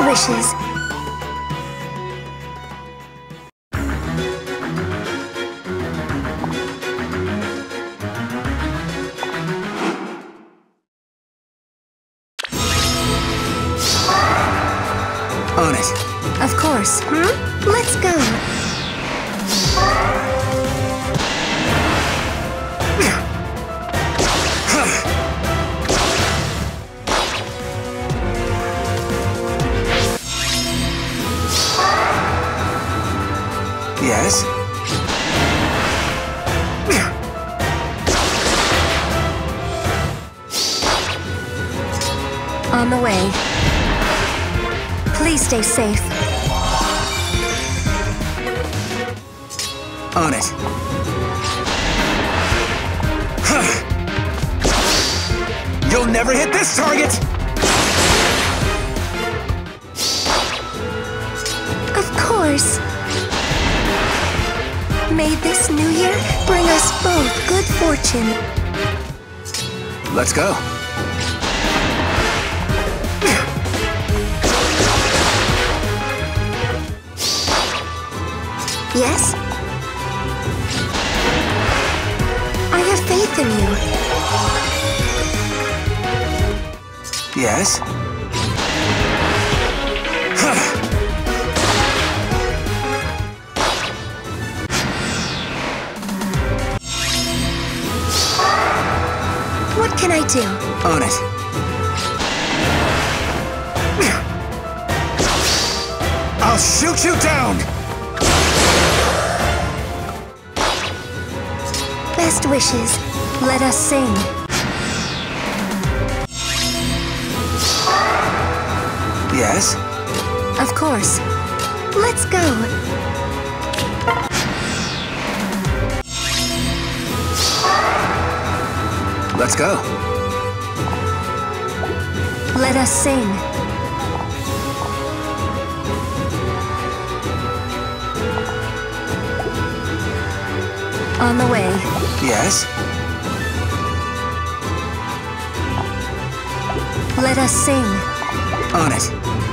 wishes. On it. Of course. Hmm? Let's go. Yes? On the way. Please stay safe. On it. You'll never hit this target! Of course. May this new year bring us both good fortune. Let's go. Yes? I have faith in you. Yes? What can I do? On it. I'll shoot you down! Best wishes. Let us sing. Yes? Of course. Let's go. Let's go. Let us sing. On the way. Yes? Let us sing. On it.